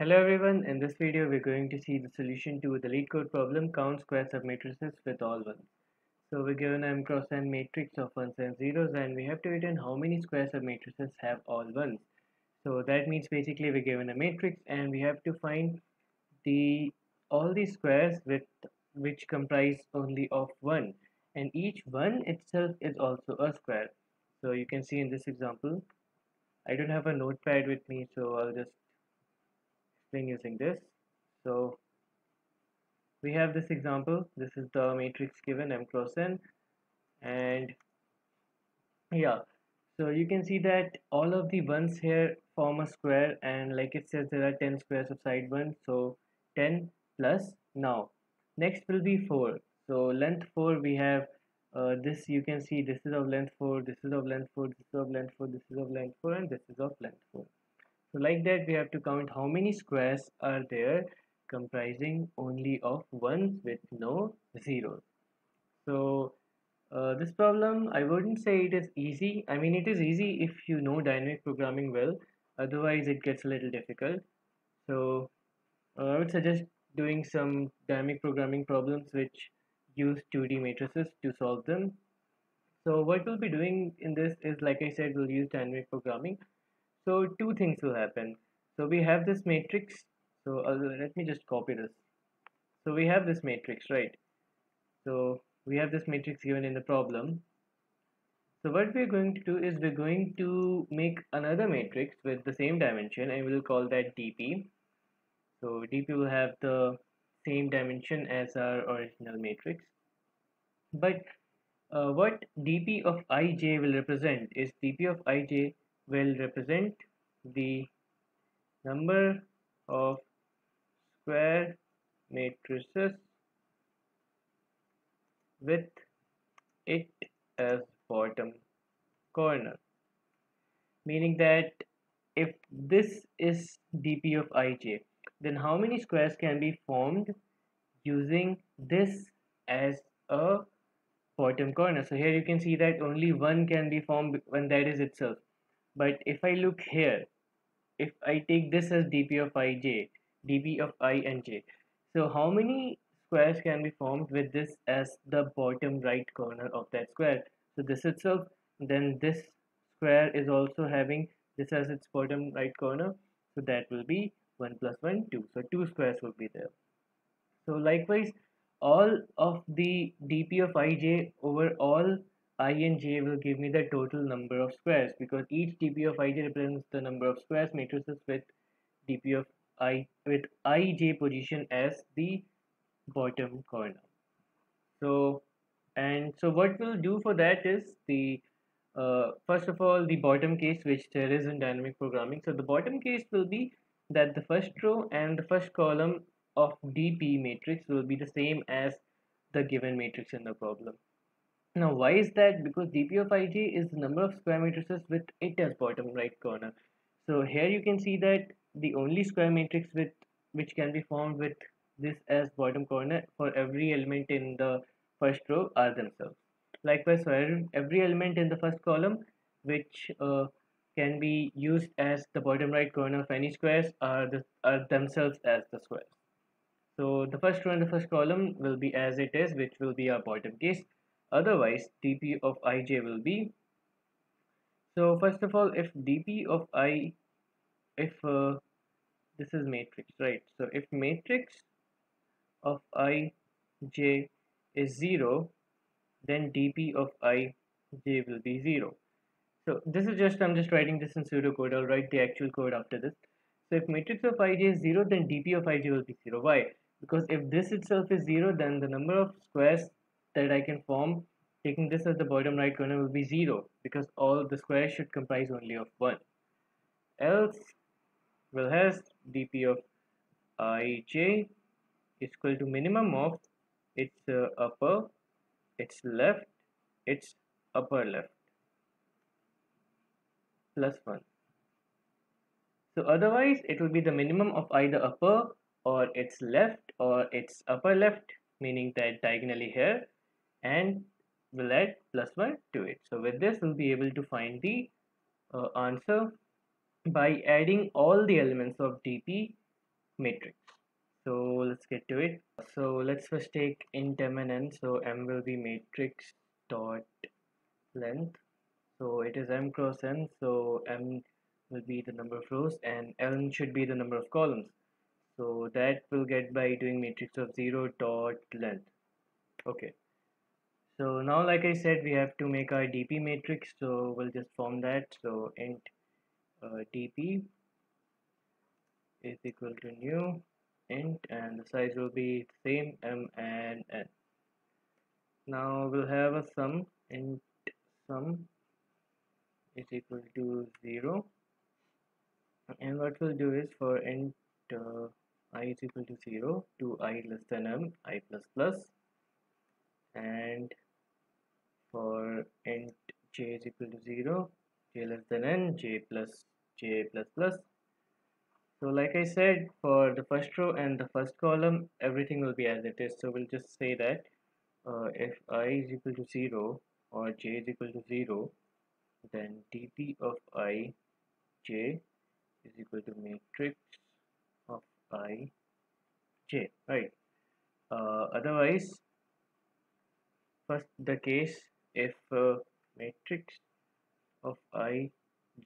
Hello everyone, in this video we're going to see the solution to the LeetCode problem count square submatrices with all ones. So we're given m cross n matrix of ones and zeros and we have to return how many square submatrices have all ones. So that means basically we're given a matrix and we have to find the all these squares with which comprise only of one and each one itself is also a square. So you can see in this example I don't have a notepad with me so I'll just using this. So we have this example. This is the matrix given m cross n. And yeah. So you can see that all of the ones here form a square. And like it says there are 10 squares of side 1 so 10 plus now. Next will be 4 so length 4 we have uh, this. You can see this is of length 4 this is of length 4 this is of length 4 this is of length 4 and this is of length 4 so like that we have to count how many squares are there comprising only of ones with no zeros so uh, this problem I wouldn't say it is easy. I mean it is easy if you know dynamic programming well. Otherwise it gets a little difficult. So uh, I would suggest doing some dynamic programming problems which use 2D matrices to solve them. So what we'll be doing in this is like I said we'll use dynamic programming so two things will happen. So we have this matrix. So uh, let me just copy this. So we have this matrix right? So we have this matrix given in the problem. So what we're going to do is we're going to make another matrix with the same dimension and we'll call that dp so dp will have the same dimension as our original matrix. But uh, what dp of ij will represent is dp of ij will represent the number of square matrices with it as bottom corner. Meaning that if this is dp of ij then how many squares can be formed using this as a bottom corner? So here you can see that only one can be formed when that is itself but if I look here if I take this as dp of ij dp of i and j so how many squares can be formed with this as the bottom right corner of that square? So this itself then this square is also having this as its bottom right corner. So that will be 1 plus 1 2 so two squares will be there. So likewise all of the dp of ij over all i and j will give me the total number of squares because each dp of ij represents the number of squares matrices with dp of i with ij position as the bottom corner. So and so what we'll do for that is the uh, first of all the bottom case which there is in dynamic programming. So the bottom case will be that the first row and the first column of dp matrix will be the same as the given matrix in the problem now why is that? Because dp of ij is the number of square matrices with it as bottom right corner. So here you can see that the only square matrix with which can be formed with this as bottom corner for every element in the first row are themselves. Likewise for every element in the first column which uh, can be used as the bottom right corner of any squares are, the, are themselves as the squares. So the first row and the first column will be as it is which will be our bottom case otherwise dp of ij will be so first of all if dp of i if uh, this is matrix right? So if matrix of i j is 0 then dp of i j will be 0 so this is just I'm just writing this in pseudocode. I'll write the actual code after this. So if matrix of ij is 0 then dp of ij will be 0 why? Because if this itself is 0 then the number of squares that I can form taking this as the bottom right corner will be 0 because all the squares should comprise only of 1 else will has dp of ij is equal to minimum of its uh, upper its left its upper left plus 1 so otherwise it will be the minimum of either upper or its left or its upper left meaning that diagonally here and we'll add plus 1 to it. So with this we'll be able to find the uh, answer by adding all the elements of dp matrix. So let's get to it. So let's first take int m and n so m will be matrix dot length. So it is m cross n. So m will be the number of rows and n should be the number of columns. So that will get by doing matrix of 0 dot length. Okay so now like I said we have to make our dp matrix. So we'll just form that. So int uh, dp is equal to new int and the size will be same m and n. Now we'll have a sum int sum is equal to 0 and what we'll do is for int uh, i is equal to 0 to i less than m i plus plus. And int j is equal to 0 j less than n j plus j plus plus. So like I said for the first row and the first column everything will be as it is. So we'll just say that uh, if i is equal to 0 or j is equal to 0 then dp of i j is equal to matrix of i j right? Uh, otherwise first the case if uh, matrix of i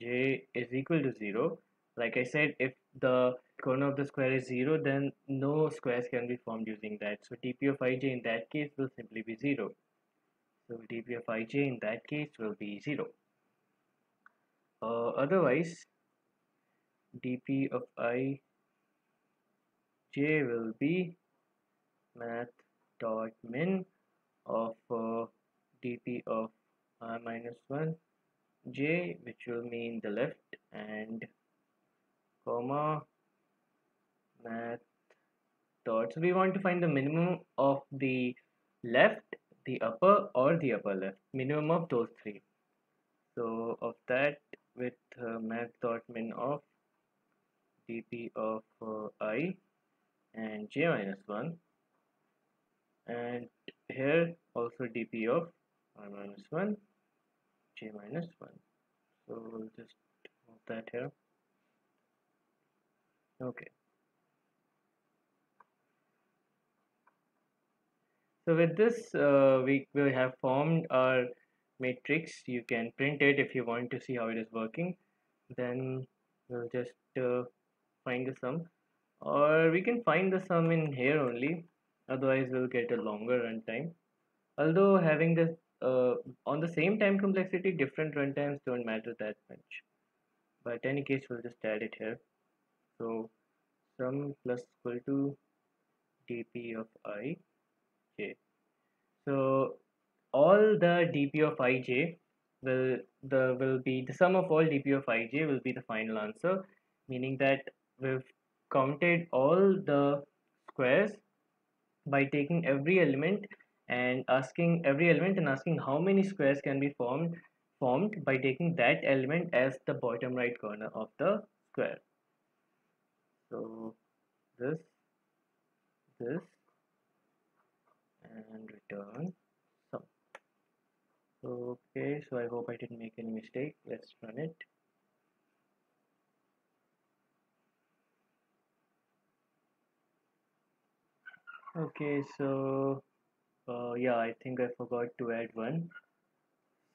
j is equal to 0 like I said if the corner of the square is 0 then no squares can be formed using that. So dp of ij in that case will simply be 0 so dp of ij in that case will be 0 uh, otherwise dp of i j will be math dot min of uh, dp of i minus 1 j which will mean the left and comma math dot. So we want to find the minimum of the left the upper or the upper left. Minimum of those three. So of that with uh, math dot min of dp of uh, i and j minus 1 and here also dp of i minus 1 j minus 1 so we'll just move that here. Okay. So with this uh, we will have formed our matrix. You can print it if you want to see how it is working. Then we'll just uh, find the sum. Or we can find the sum in here only. Otherwise we'll get a longer runtime. Although having this uh, on the same time complexity different runtimes don't matter that much. But any case we'll just add it here. So sum plus equal to dp of i j. So all the dp of ij will the will be the sum of all dp of ij will be the final answer meaning that we've counted all the squares by taking every element and asking every element and asking how many squares can be formed formed by taking that element as the bottom right corner of the square. So this this and return sum. okay so I hope I didn't make any mistake. Let's run it. Okay so uh, yeah I think I forgot to add one.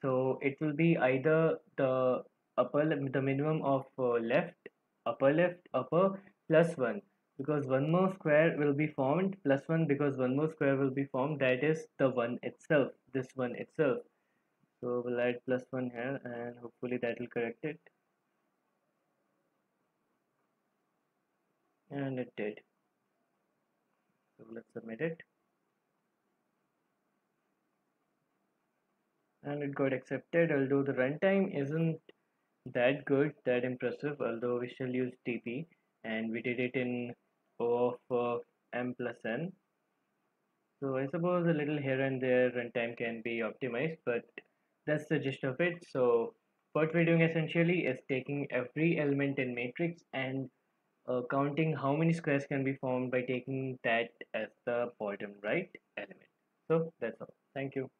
So it will be either the upper the minimum of uh, left upper left upper plus 1 because one more square will be formed plus 1 because one more square will be formed that is the one itself this one itself. So we'll add plus 1 here and hopefully that will correct it. And it did. So let's submit it and it got accepted although the runtime isn't that good that impressive although we shall use dp and we did it in o of uh, m plus n. So I suppose a little here and there runtime can be optimized but that's the gist of it. So what we're doing essentially is taking every element in matrix and uh, counting how many squares can be formed by taking that as the bottom right element. So that's all. Thank you